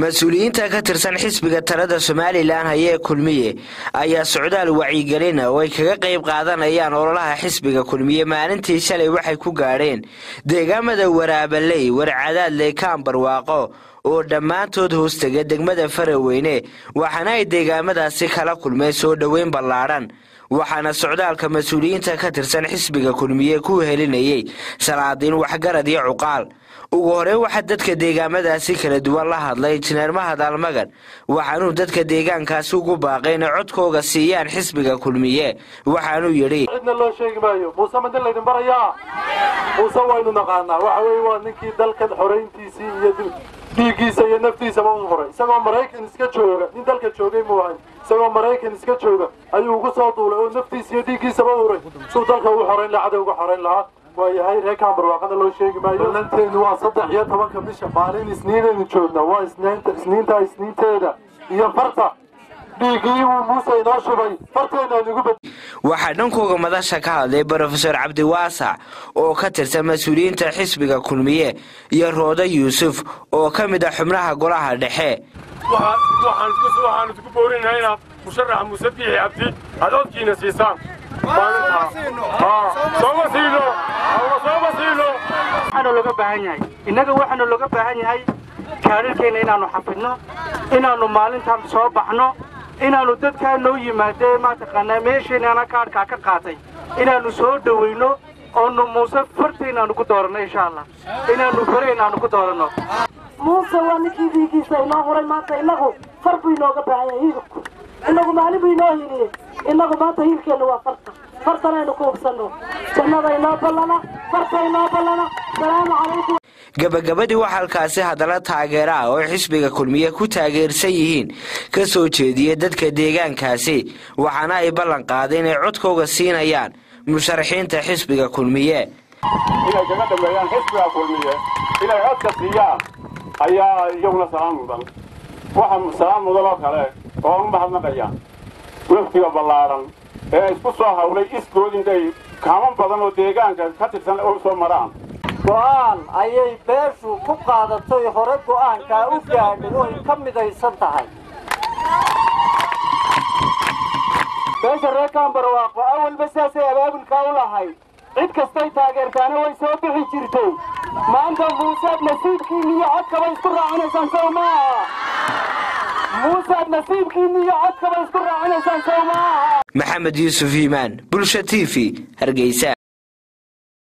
mas'uuliyiinta ka tirsan xisbiga talada somalilan hayee kulmiye ayaa socdaal wacyigelina oo ay kaga qayb qaadanayaan ololaha xisbiga kulmiye. Maalintii shalay waxay ku gaadheen deegaamada waraabaley warcadaadley kaambarwaaqo oo dhammaantood hoostega degmada faraweyne waxaana ay deegaamadaasi kala kulmeen soo dhoweyn ballaadhan waxaana socdaalka mas'uuliyiinta ka tirsan xisbiga kulmiye ku helinayey salaadiin waxgarad iyo cuqaal. Ugu horeyn waxaa dadka deegaamadaasi kala duwan la hadlay injineer mahad almagan waxaanuu dadka deegaankaasi ugu baaqay inay codkooga siiyaan xisbiga kulmiye waxaanuu yidhi cidna loo sheegi maayo muuse ma laydin barayaa? Muuse waynu naqaanaa waxa weye waa ninkii dalkan xorayntiisii iyo dhiiggiisa iyo naftiisaba u horay isagoo maraykan iska jooga nin dalka joogay muu ahay isagoo maraykan iska jooga ayuu ugu soo duulay oo naftiisa iyo dhiiggiisaba huray suu dalka ugu xorayn lahaa cadow uga xorayn lahaa. Waayahay reer kaambarwaaqana loo sheegi maayo. Ballanteenu waa saddex iyo tobanka bisha maalin isniinaynu joognaa waa isniinta isniinteeda iyo farta waxaa dhankooga madasha ka hadlay brofeor cabdiwaasac oo ka tirsan mas'uuliyiinta xisbiga kulmiye iyo roodo yuusuf oo ka mid ah xubnaha golaha dhexe. Waxaan isku boorinahay inaad musharaxa muuse biixi cabdi aad codkiina siisaan sooma siino. Sooma siino. Waxaanu looga baahan yahay. Innaga waxaanu looga baahan yahay kaadharkeenna inaannu xafidno inaannu maalintan soo baxno inaannu dadkaa noo yimaadee mataqaanaa meesheenana kaadhkaa ka qaatay. Inaannu soo dhowayno oonu muuse fartaynaannu ku dooranno insha allah. Inaannu faraynaannu ku dooranno muuse waa ninkii dhiigiisa inoo huray maanta innagu far buu inooga baahan yahay hiilku innagu maalin buu inoo hiliyey innagu maanta hiilkeenna waa farta. Fartanaynu ku hubsanno jannada inoo ballana farta inoo ballana. Salaamu calaykum gabagabadii waxaa halkaasi haddana taageera ah oo xisbiga kulmiye ku taageersan yihiin ka soo jeediyey dadka deegaankaasi waxaana ay ballan qaaday inay codkooga siinayaan musharaxiinta xisbiga kulmiye. Inay kaga dhameeyaan xisbiga kulmiye inay codka siiyaan ayaa iyaguna salaan mudan. Waxa salaan mudan oo kale oo u mahadnaqaya wafdiga ballaaran ee isku soo hawlay iskood intay kaaman badan oo deegaanka ka tirsan u maraan go'aan ayay beeshu ku qaadatay hore go'aankaa u gaadhay oo ay ka midaysan tahay beesha reer kaambarwaaqo awalba sidaasay abaabulkaa u lahayd cid kastay taageertaana way soo bixi jirtay maanta muusead nasiibkiinni iyo codkaba isku raacinaysaan sow maaha muusead nasiibkiinni iyo codkaba isku raacinaysaan sow maaha maxamed yuusuf yiimaan bulsha t v hargeysa